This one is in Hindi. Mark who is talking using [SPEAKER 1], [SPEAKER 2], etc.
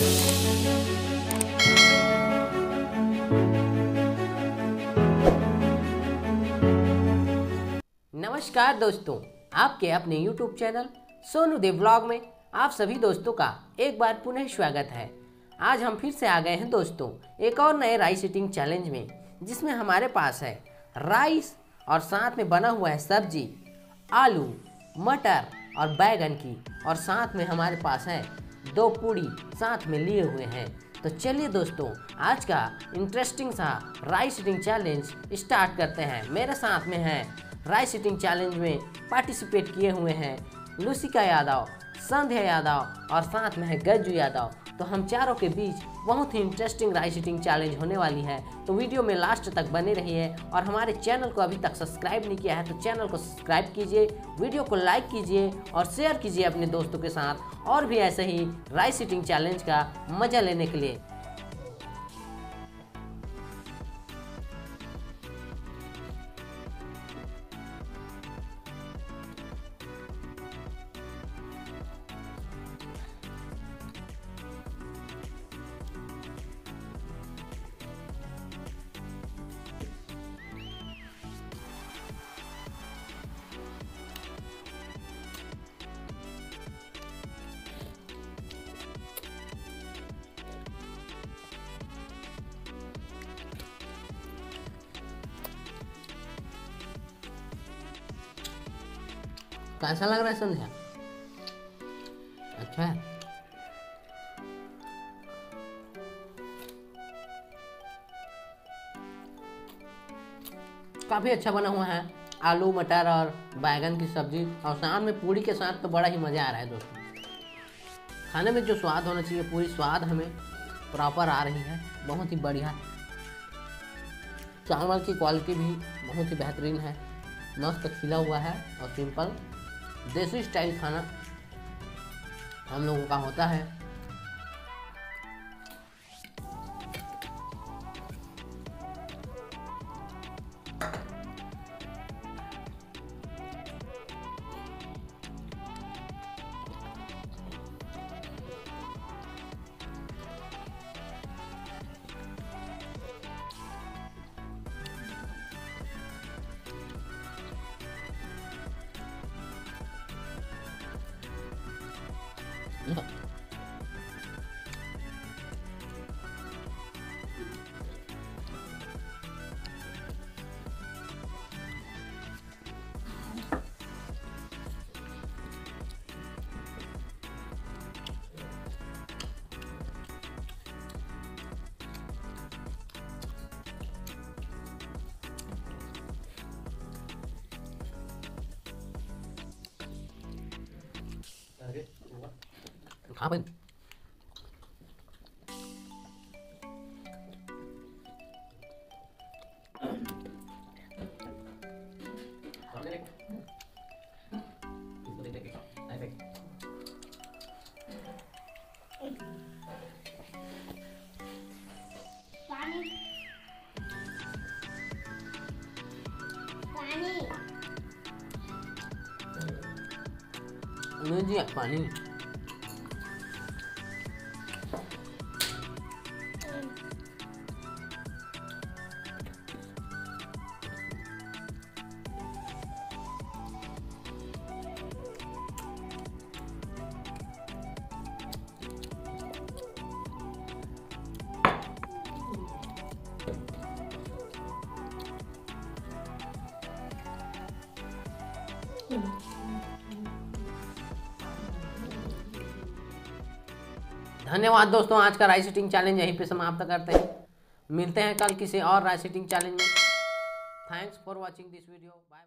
[SPEAKER 1] नमस्कार दोस्तों, आपके अपने YouTube channel Sonu Dev blog में आप सभी दोस्तों का एक बार पुनः स्वागत है। आज हम फिर से आ गए हैं दोस्तों, एक और नए राइस ईटिंग चैलेंज में, जिसमें हमारे पास है राइस और साथ में बना हुआ है सब्ज़ी, आलू, मटर और बैगन की, और साथ में हमारे पास है दो पूड़ी साथ में लिए हुए हैं। तो चलिए दोस्तों, आज का इंटरेस्टिंग सा राइस ईटिंग चैलेंज स्टार्ट करते हैं। मेरे साथ में है राइस ईटिंग चैलेंज में पार्टिसिपेट किए हुए हैं। लुसिका यादव संध्या यादव और साथ में है गज्जू यादव। तो हम चारों के बीच बहुत ही इंटरेस्टिंग राइस ईटिंग चैलेंज होने वाली है। तो वीडियो में लास्ट तक बने रहिए और हमारे चैनल को अभी तक सब्सक्राइब नहीं किया है तो चैनल को सब्सक्राइब कीजिए, वीडियो को लाइक कीजिए और शेयर कीजिए अपने दोस्तों के साथ और भी ऐसे ही राइस ईटिंग चैलेंज का मज़ा लेने के लिए। कैसा लग रहा है संध्या? अच्छा है। काफ़ी अच्छा बना हुआ है, आलू, मटर और बैगन की सब्ज़ी, और साथ में पूरी के साथ तो बड़ा ही मज़ा आ रहा है दोस्तों। खाने में जो स्वाद होना चाहिए, पूरी स्वाद हमें प्रॉपर आ रही है, बहुत ही बढ़िया। चावल की क्वालिटी भी बहुत ही बेहतरीन है, मस्त खिला हुआ है और सिंपल देसी स्टाइल खाना हम लोगों का होता है। 来。
[SPEAKER 2] पानी पानी
[SPEAKER 1] नहीं जी पानी धन्यवाद दोस्तों, आज का राइस सीटिंग चैलेंज यहीं पे समाप्त करते हैं। मिलते हैं कल किसी और राइस सीटिंग चैलेंज में। Thanks for watching this video bye